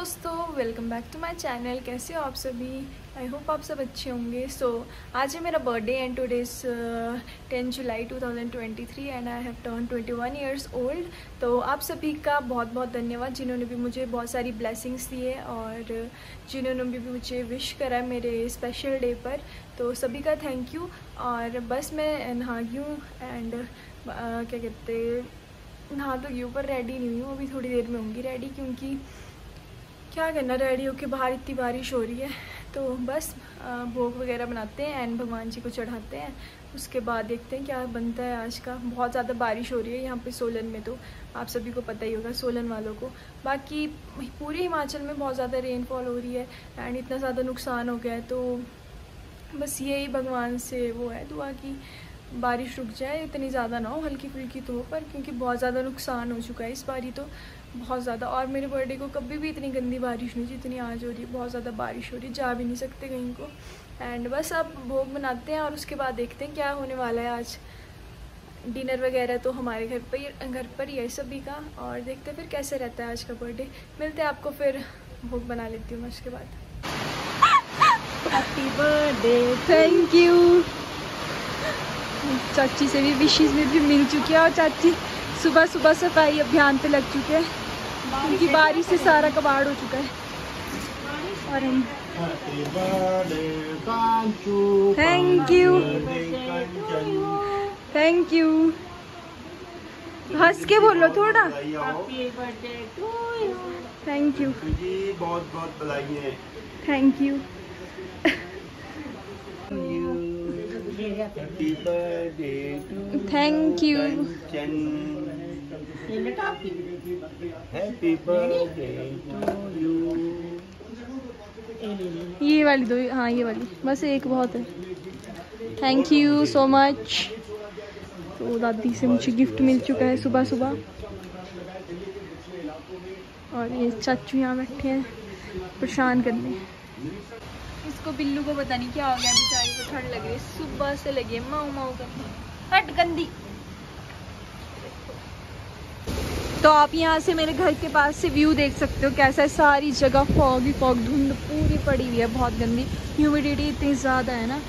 दोस्तों welcome back to my channel कैसे हो आप सभी? आई होप आप सब अच्छे होंगे. सो so, आज है मेरा birthday and today is ten July 2023 and I have turn 21 years old तो आप सभी का बहुत बहुत धन्यवाद जिन्होंने भी मुझे बहुत सारी ब्लेसिंग्स दिए और जिन्होंने भी मुझे विश करा मेरे स्पेशल डे पर. तो सभी का थैंक यू और बस मैं नहा हूँ एंड क्या कहते नहा तो गई पर रेडी नहीं हूँ. अभी थोड़ी देर में होंगी रेडी क्योंकि क्या करना रेडी होके बाहर इतनी बारिश हो रही है। तो बस भोग वगैरह बनाते हैं एंड भगवान जी को चढ़ाते हैं। उसके बाद देखते हैं क्या बनता है आज का। बहुत ज़्यादा बारिश हो रही है यहाँ पे सोलन में तो। आप सभी को पता ही होगा सोलन वालों को। बाकी पूरे हिमाचल में बहुत ज़्यादा रेनफॉल हो रही है एंड इतना ज़्यादा नुकसान हो गया है। तो बस यही भगवान से वो है दुआ की बारिश रुक जाए, इतनी ज़्यादा ना हो हल्की फुल्की तो हो, पर क्योंकि बहुत ज़्यादा नुकसान हो चुका है इस बारी तो। बहुत ज़्यादा। और मेरे बर्थडे को कभी भी इतनी गंदी बारिश नहीं थी जितनी आज हो रही है बहुत ज़्यादा बारिश हो रही जा भी नहीं सकते कहीं को। एंड बस अब भोग बनाते हैं और उसके बाद देखते हैं क्या होने वाला है आज। डिनर वगैरह तो हमारे घर पर ही घर पर ही है सभी का। और देखते हैं फिर कैसे रहता है आज का बर्थडे। मिलते हैं आपको फिर। भोग बना लेती हूँ मैं उसके बाद। हैप्पी बर्थडे थैंक यू चाची से भी विशेष में भी मिल चुकी है। और चाची सुबह सुबह सफ़ाई अभियान पे लग चुके हैं। क्योंकि बारिश से सारा कबाड़ हो चुका है। और हम थैंक यू थैंक यू हंस के बोलो थोड़ा। थैंक यू बहुत बहुत बधाई thank you thank you happy birthday to you ये वाली दो हाँ ये वाली। बस एक बहुत है। थैंक यू सो मच तो दादी से मुझे गिफ्ट मिल चुका है सुबह सुबह। और ये चाचू यहाँ बैठे हैं परेशान करने। इसको बिल्लू को पता नहीं क्या हो गया बेचारी ठंड लग रही है। सुबह से लगी है, माऊ माऊ करने हट, गंदी। तो आप यहाँ से मेरे घर के पास से व्यू देख सकते हो कैसा है। सारी जगह फॉग ही फॉग धुंध पूरी पड़ी हुई है, बहुत गंदी। ह्यूमिडिटी इतनी ज़्यादा है ना।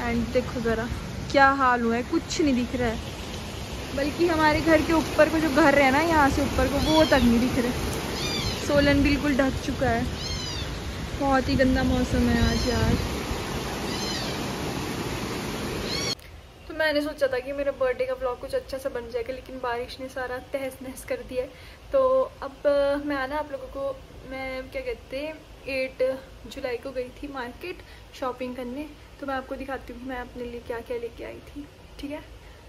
एंड देखो ज़रा, क्या हाल हुआ है, कुछ नहीं दिख रहा है। बल्कि हमारे घर के ऊपर को जो घर है ना, यहाँ से ऊपर को, वो तक नहीं दिख रहे। सोलन बिल्कुल ढक चुका है। बहुत ही गंदा मौसम है आज यार। मैंने सोचा था कि मेरे बर्थडे का ब्लॉग कुछ अच्छा सा बन जाएगा, लेकिन बारिश ने सारा तहस नहस कर दिया तो अब मैं आना आप लोगों को, मैं क्या कहते हैं, एट जुलाई को गई थी मार्केट शॉपिंग करने तो मैं आपको दिखाती हूँ मैं अपने लिए क्या क्या लेके आई थी, ठीक है?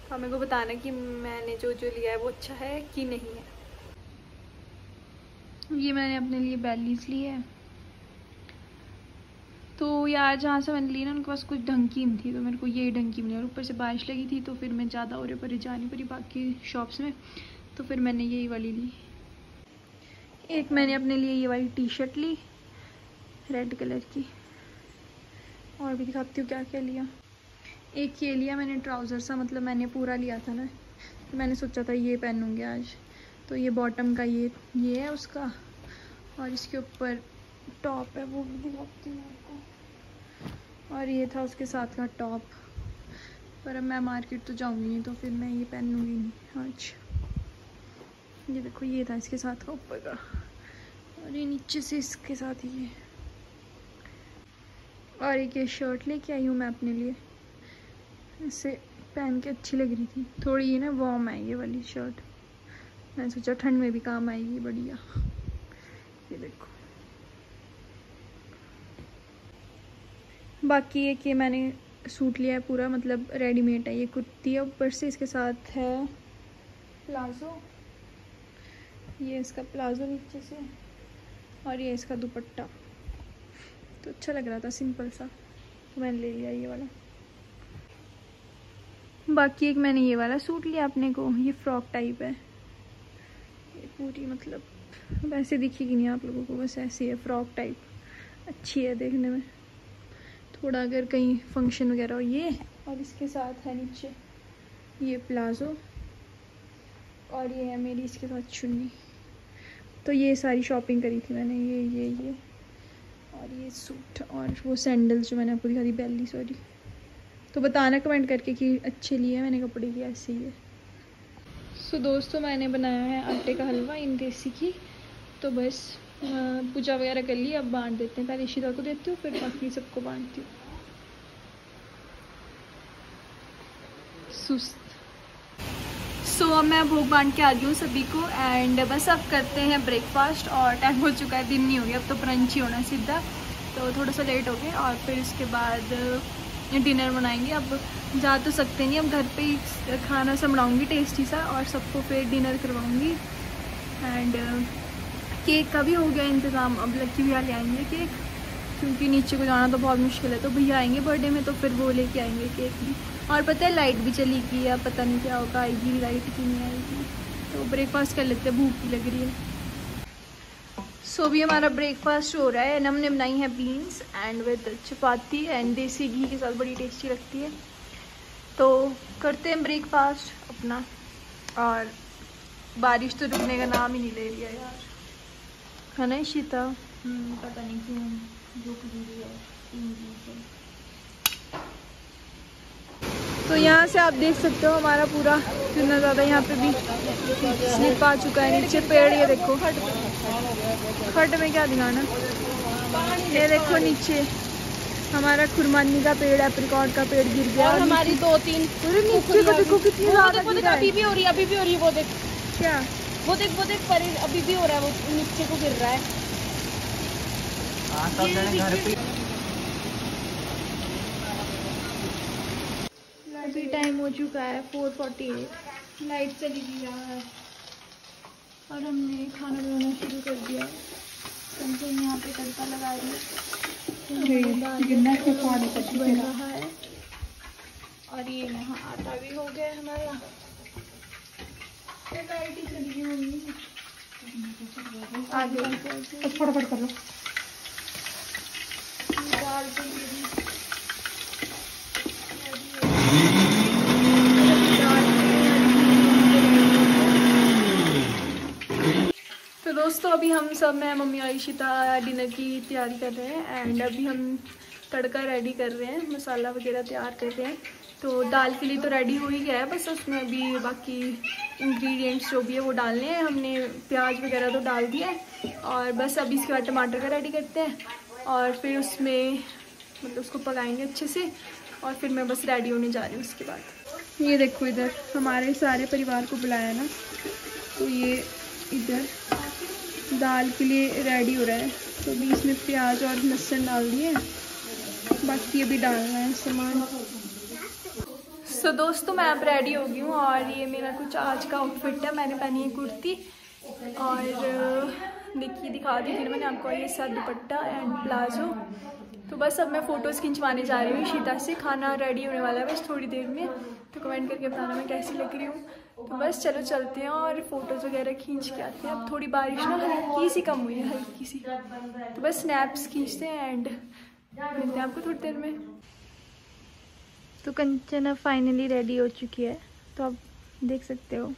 तो मेरे को बताना कि मैंने जो जो लिया है वो अच्छा है कि नहीं है। ये मैंने अपने लिए बैलीज ली है। तो यार जहाँ से मैंने ली ना, उनके पास कुछ ढंग की थी तो मेरे को ये ढंग की मिली और ऊपर से बारिश लगी थी तो फिर मैं ज़्यादा और पर जानी पड़ी बाकी शॉप्स में तो फिर मैंने यही वाली ली। एक मैंने अपने लिए ये वाली टी शर्ट ली रेड कलर की। और भी दिखाती हूँ क्या क्या लिया। एक ये लिया मैंने ट्राउज़र सा मतलब मैंने पूरा लिया था ना तो मैंने सोचा था ये पहनूँगी आज। तो ये बॉटम का ये ये है उसका, और इसके ऊपर टॉप है, वो भी दिखाती हूँ आपको। और ये था उसके साथ का टॉप पर अब मैं मार्केट तो जाऊँगी नहीं तो फिर मैं ये पहनूँगी नहीं। आज ये देखो, ये था इसके साथ का ऊपर का। और ये नीचे से इसके साथ ही है। और एक ये शर्ट लेके आई हूँ मैं अपने लिए। इसे पहन के अच्छी लग रही थी। थोड़ी ये ना वार्म है ये वाली शर्ट मैंने सोचा ठंड में भी काम आएगी, बढ़िया। ये देखो। बाकी ये कि मैंने सूट लिया है पूरा मतलब रेडीमेड है ये कुर्ती। है ऊपर से इसके साथ है प्लाजो। ये इसका प्लाजो नीचे से और ये इसका दुपट्टा। तो अच्छा लग रहा था सिंपल सा। तो मैंने ले लिया ये वाला। बाकी एक मैंने ये वाला सूट लिया अपने को, ये फ्रॉक टाइप है। ये पूरी मतलब वैसे दिखेगी नहीं आप लोगों को, बस ऐसी है फ्रॉक टाइप अच्छी है देखने में। थोड़ा अगर कहीं फ़ंक्शन वगैरह हो, ये और इसके साथ है नीचे, ये प्लाज़ो। और ये है मेरी इसके साथ चुन्नी। तो ये सारी शॉपिंग करी थी मैंने, ये ये ये। और ये सूट और वो सैंडल्स जो मैंने आपको दिखा दी बेली सॉरी तो बताना कमेंट करके कि अच्छे लिए मैंने कपड़े की ऐसे ही है। सो दोस्तों, मैंने बनाया है आटे का हलवा इन देसी की। तो बस पूजा वगैरह कर ली अब बांट देते हैं। पहले इशिता को देती हूँ फिर बाकी सबको बांटती हूँ। सुस्त। सो so, अब मैं भोग बांट के आ गई हूँ सभी को एंड बस अब करते हैं ब्रेकफास्ट और टाइम हो चुका है दिन नहीं हो गया अब तो ब्रंच ही होना सीधा। तो थोड़ा सा लेट हो गया और फिर उसके बाद डिनर बनाएँगे। अब जा तो सकते नहीं अब घर पे ही खाना सा बनाऊँगी टेस्टी सा और सबको फिर डिनर करवाऊँगी। एंड केक का भी हो गया इंतज़ाम। अब लक्की भैया ले आएँगे केक। क्योंकि नीचे को जाना तो बहुत मुश्किल है। तो भैया आएँगे बर्थडे में तो फिर वो लेके आएँगे केक भी। और पता है लाइट भी चली गई है। पता नहीं क्या होगा आएगी लाइट की नहीं आएगी। तो ब्रेकफास्ट कर लेते हैं। भूख भी लग रही है। सो so, भी हमारा ब्रेकफास्ट हो रहा है। एंड हमने बनाई है beans and with chapati and देसी घी के साथ बड़ी टेस्टी लगती है। तो करते हैं ब्रेकफास्ट अपना। और बारिश तो रुकने का नाम ही नहीं ले लिया यार। है ना शीता हम्म, पता नहीं क्यों रुक रही है तो यहाँ से आप देख सकते हो हमारा पूरा कितना ज़्यादा यहाँ पे भी स्लिप आ चुका है नीचे पेड़ ये देखो। खट में क्या दिखाना? ये देखो नीचे हमारा खुरमानी का पेड़ एप्रिकॉट का पेड़ गिर गया। और हमारी दो तीन नीचे को देखो कितनी ज़्यादा अभी भी हो रही है अभी भी हो रही है वो देख। क्या? वो देख वो देख पर अभी भी हो रहा है वो नीचे को गिर रहा है। हाँ, घर पे अभी टाइम हो चुका है फोर फोर्टी एट लाइट चली गई यार। और हमने खाना बनाना शुरू कर दिया। समझे यहाँ पे तड़का लगा बन रहा है। और ये यहाँ आटा भी हो गया हमारा लाइट ही चली गई मम्मी आगे फटाफट कर लो। तो दोस्तों अभी हम सब मैं मम्मी और ईशिता डिनर की तैयारी कर रहे हैं एंड अभी हम तड़का रेडी कर रहे हैं मसाला वगैरह तैयार कर रहे हैं। तो दाल के लिए तो रेडी हो ही गया है, बस उसमें अभी बाकी इंग्रेडिएंट्स जो भी है वो डालने हैं। हमने प्याज वगैरह तो डाल दिया है और बस अभी इसके बाद टमाटर का रेडी करते हैं और फिर उसमें मतलब उसको पकाएँगे अच्छे से और फिर मैं बस रेडी होने जा रही हूँ उसके बाद। ये देखो इधर, हमारे सारे परिवार को बुलाया ना तो ये इधर दाल के लिए रेडी हो रहा है। तो अभी इसमें प्याज और लहसुन डाल दिए बाकी अभी डालना है सामान। सो so, दोस्तों मैं अब रेडी हो गई हूँ और ये मेरा कुछ आज का आउटफिट है। मैंने पहनी है कुर्ती और देखिए दिखा दी फिर मैंने आपको ये साथ दुपट्टा एंड प्लाजो तो बस अब मैं फ़ोटोज़ खिंचवाने जा रही हूँ शीता से। खाना रेडी होने वाला है बस थोड़ी देर में। तो कमेंट करके बताना मैं कैसी लग रही हूँ। तो बस चलो चलते हैं और फ़ोटोज़ वगैरह खींच के आते हैं। अब थोड़ी बारिश ना हल्की सी कम हुई है हल्की सी। तो बस स्नैप्स खींचते हैं एंड मिलते हैं आपको थोड़ी देर में। तो कंचना फाइनली रेडी हो चुकी है तो आप देख सकते हो।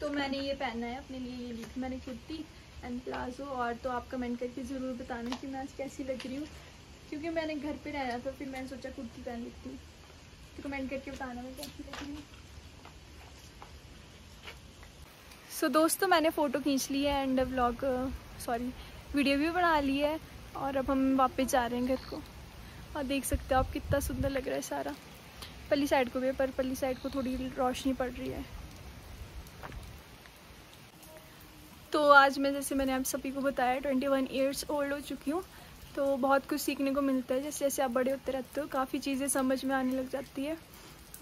तो मैंने ये पहना है अपने लिए ये ली थी मैंने कुर्ती एंड प्लाजो। और तो आप कमेंट करके ज़रूर बताना कि मैं आज कैसी लग रही हूँ। क्योंकि मैंने घर पे रहना था फिर मैंने सोचा कुर्ती पहन लेती हूँ। तो कमेंट करके बताना मैं कैसी लग रही हूँ। सो so, दोस्तों मैंने फ़ोटो खींच ली है एंड व्लॉग सॉरी वीडियो भी बना ली है। और अब हम वापस जा रहे हैं घर को। और देख सकते हो आप कितना सुंदर लग रहा है सारा। पल्ली साइड को भी है पर पल्ली साइड को थोड़ी रोशनी पड़ रही है। तो आज मैं जैसे मैंने आप सभी को बताया ट्वेंटी वन ईयर्स ओल्ड हो चुकी हूँ तो बहुत कुछ सीखने को मिलता है। जैसे जैसे आप बड़े होते रहते हो काफ़ी चीज़ें समझ में आने लग जाती है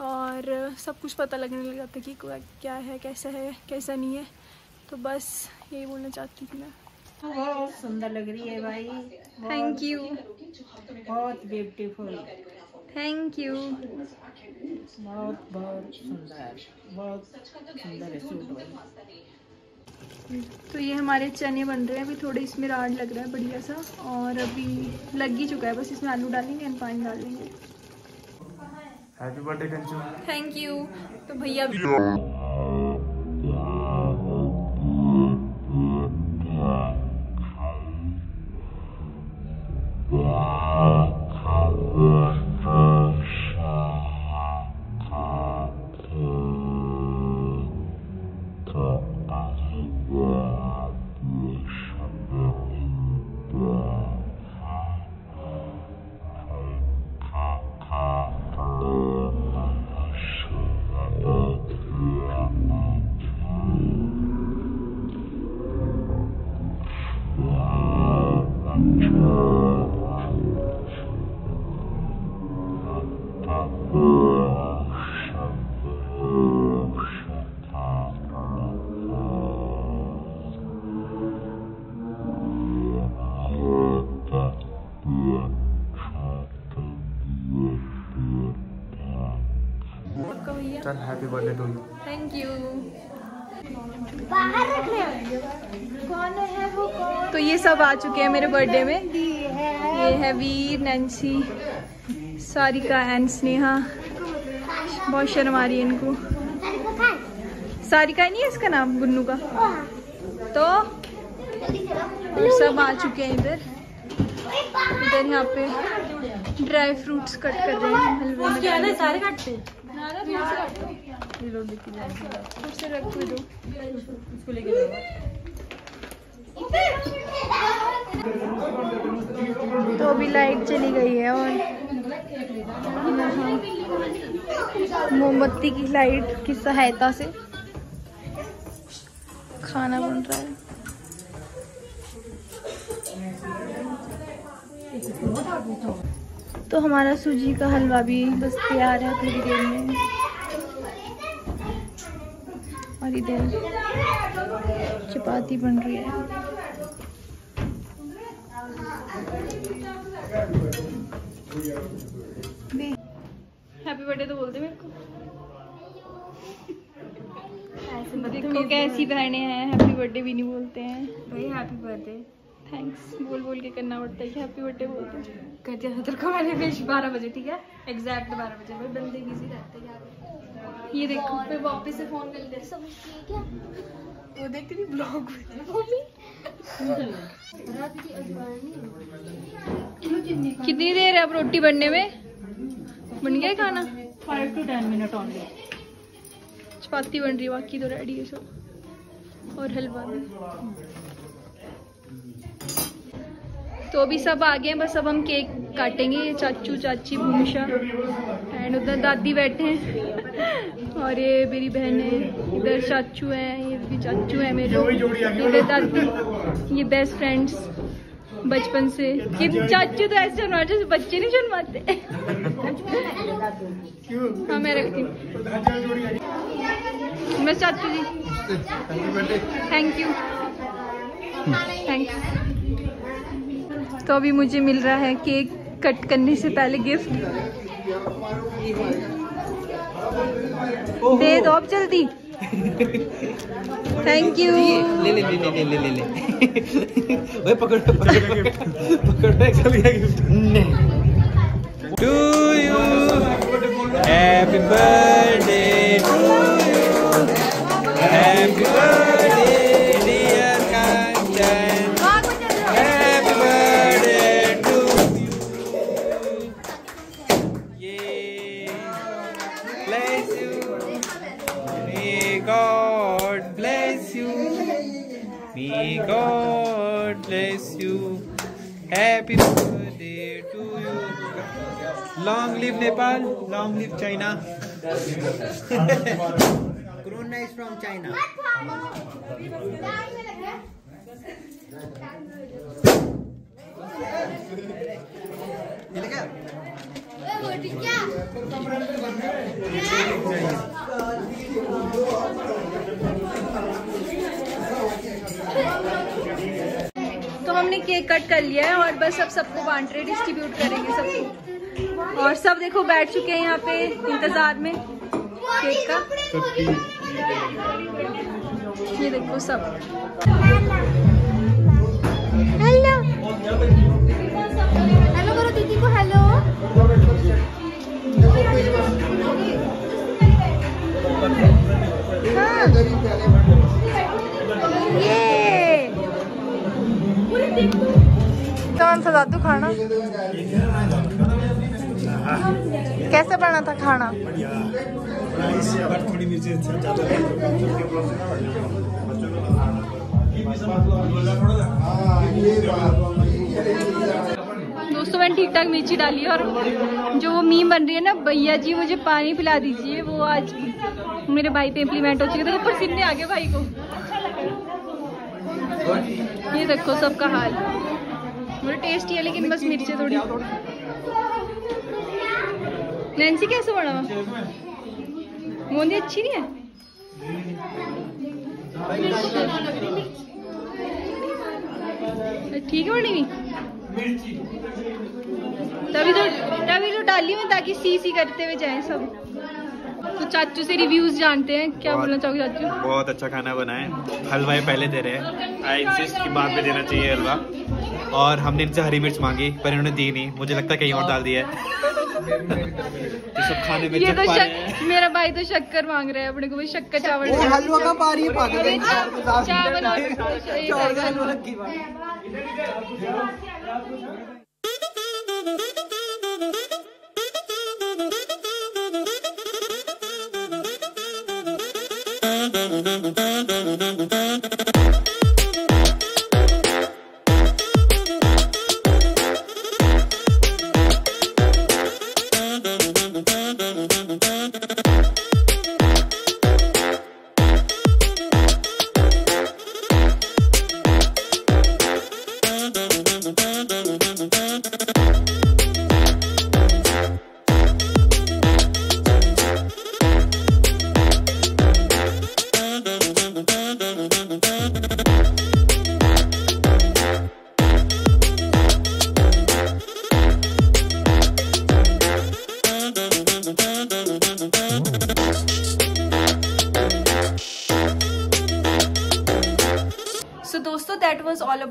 और सब कुछ पता लगने लग जाता है कि क्या है कैसा है कैसा नहीं है। तो बस यही बोलना चाहती थी मैं। बहुत सुंदर लग रही है भाई। थैंक यू बहुत ब्यूटीफुल थैंक यू बहुत बहुत सुंदर बहुत सुंदर है सूट तो ये हमारे चने बन रहे हैं। अभी थोड़े इसमें राड लग रहा है बढ़िया सा और अभी लग ही चुका है। बस इसमें आलू डालेंगे एंड पानी डालेंगे। Happy birthday Kanchu thank you तो भैया कौन है वो कौन तो ये सब आ चुके हैं मेरे बर्थडे में। ये है वीर नैन्सी सारिका एंड स्नेहा। बहुत शर्म आ रही है इनको। सारिका नहीं है इसका नाम गुन्नू का? तो सब आ चुके हैं इधर। इधर यहाँ पे ड्राई फ्रूट्स कट कर रहे हैं हलवे में। सारे काटते फिर से रखो फिर से रख दो। उसको लेके जाओ। तो अभी लाइट चली गई है और मोमबत्ती की लाइट की सहायता से खाना बन रहा है। तो हमारा सूजी का हलवा भी बस तैयार है थोड़ी देर में। और इधर चपाती बन रही है। हैप्पी बर्थडे तो बोलते मेरे को। देखो कैसी बहनें हैं हैप्पी बर्थडे भी नहीं बोलते हैं। भाई हैप्पी बर्थडे थैंक्स बोल बोल के करना पड़ता है कि हैप्पी बर्थडे बोलते हैं। कर दिया था तेरे को मैंने फिर बारह बजे ठीक है? एग्जैक्ट बारह बजे भाई बंदे बिज़ी रहते हैं यार। ये देखो। फिर वापस से फ़ोन कर दे समझती है क्या? वो देखती थी ब्लॉग वो भी कितनी देर है अब रोटी बनने में? बन गया खाना? Five to ten minute only chapati बन रही बाकी तो रेडी है सब। और हलवा भी। तो अभी सब आ गए हैं बस अब हम केक काटेंगे ये चाचू चाची भूमिशा एंड उधर दादी बैठे हैं। और ये मेरी बहन है इधर चाचू है ये भी चाचू है मेरे। इधर दादी ये बेस्ट फ्रेंड्स बचपन से। कि चाचू तो ऐसे जन्मा जैसे बच्चे नहीं जन्माते हाँ मैं रखती हूँ। बस चाचू जी। थैंक यू थैंक्स तो अभी मुझे मिल रहा है केक कट करने से पहले गिफ्ट दे दो अब जल्दी। थैंक यू ले ले ले ले ले ले ले ओए पकड़ पकड़ पकड़ पकड़ to you happy birthday to you happy birthday happy birthday to you long live Nepal long live China corona is from China हमने केक कट कर लिया है और बस अब सबको बांट रहे डिस्ट्रीब्यूट करेंगे सबको और सब देखो बैठ चुके हैं यहाँ पे इंतज़ार में केक का। ये देखो सब। हेलो। हेलो करो दीदी को, हेलो। ये कौन सा दादू खाना? कैसे बना था खाना? दोस्तों, मैंने ठीक ठाक मिर्ची डाली है और जो वो मीम बन रही है ना, भैया जी, मुझे पानी पिला दीजिए, वो आज मेरे भाई पे इम्प्लीमेंट हो चुके थे ऊपर सीधे आ गए भाई को। ये देखो, सबका हाल। मुझे टेस्टी है लेकिन बस मिर्ची थोड़ी। नैन्सी कैसे बना बूंदी अच्छी नहीं है? ठीक है बनी हुई? तभी तो तभी तो डाली मैं ताकि सी सी करते हुए जाए सब। तो चाचू से रिव्यूज़ जानते हैं क्या बोलना चाहोगे चाचू? बहुत अच्छा खाना बनाए। हलवा ये पहले दे रहे हैं। आई इंसिस्ट की बाद में देना चाहिए हलवा। और हमने इनसे हरी मिर्च मांगी पर इन्होंने दी नहीं। मुझे लगता है कहीं और डाल दिया है। तो सब खाने में ये तो शक, मेरा भाई तो शक्कर मांग रहा है अपने को भी शक्कर चावल हलवा का पारी है पागल चावल और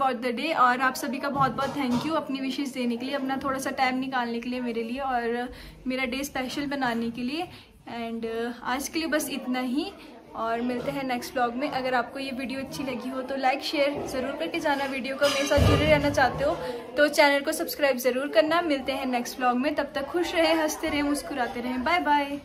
अबाउट द डे और आप सभी का बहुत बहुत थैंक यू अपनी विशेष देने के लिए, अपना थोड़ा सा टाइम निकालने के लिए मेरे लिए और मेरा डे स्पेशल बनाने के लिए। एंड आज के लिए बस इतना ही और मिलते हैं नेक्स्ट ब्लॉग में। अगर आपको ये वीडियो अच्छी लगी हो तो लाइक शेयर ज़रूर करके जाना वीडियो को। मेरे साथ जुड़े रहना चाहते हो तो चैनल को सब्सक्राइब ज़रूर करना। मिलते हैं नेक्स्ट ब्लॉग में। तब तक खुश रहें, हँसते रहें, मुस्कुराते रहें। Bye bye